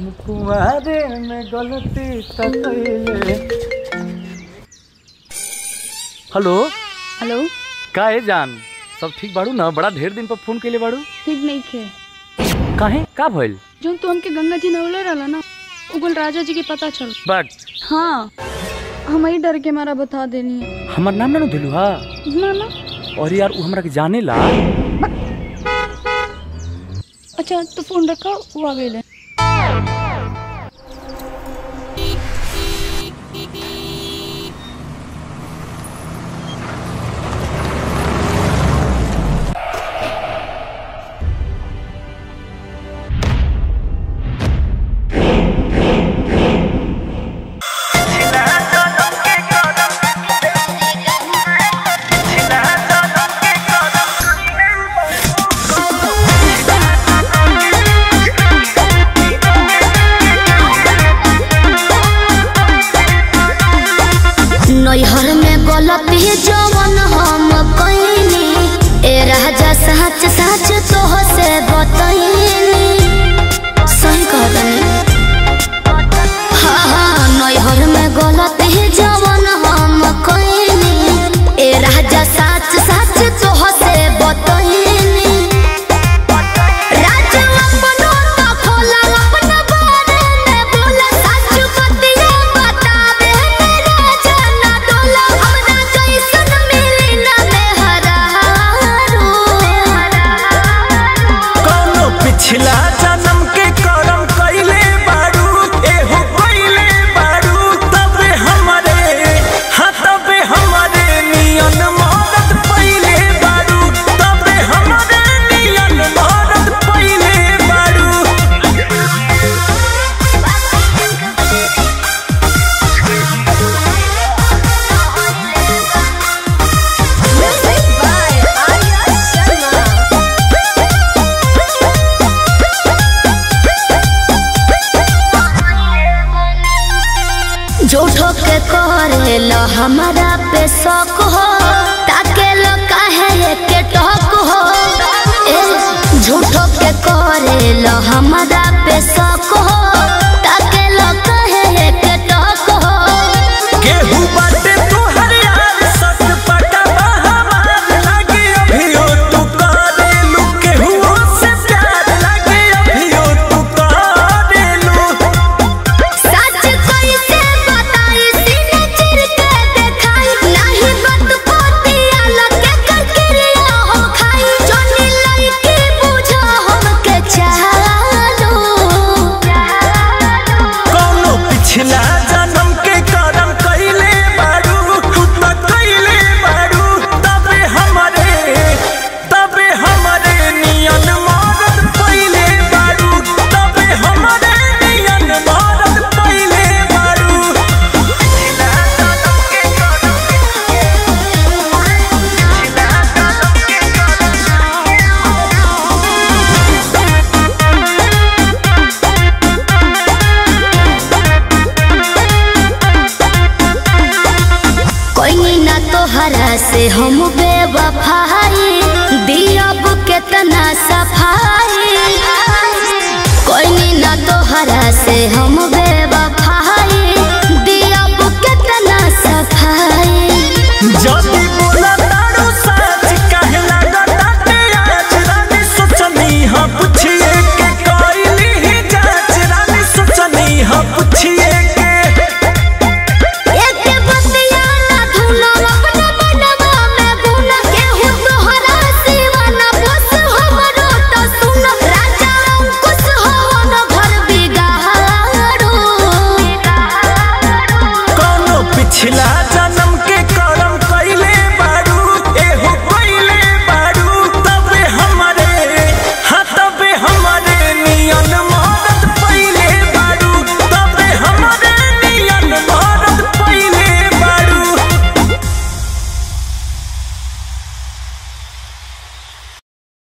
कुमारे में गलती हेलो? हेलो? का है जान? सब ठीक बाड़ू ना? बड़ा ढेर दिन पर फ़ोन कइले बाड़ू। ठीक नहीं खे। काहे का भइल? जो तू हमके गंगा जी नवले रहला ना उगल राजा जी के पता चल। बट। हाँ हम ही डर के मारा बता देनी है। हमर नाम ना दिलू हा? ना ना। और यार उ हमरा के जाने ला। अच्छा तो फ़ोन रखा वो आ गए नैहर में गलती जवन हम कइनी। ए राजा सच सच तोह से बतइनी। सही कहतनी हमारा पे शौक हो, ताके लो है के टॉक हो। झूठो के करेला हमारा पे शक हम बेवफाई दिया केतना